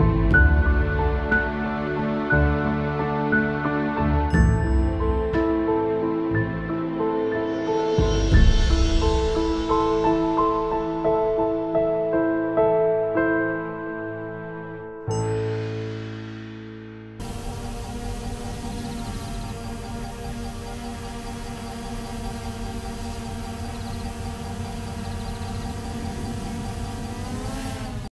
you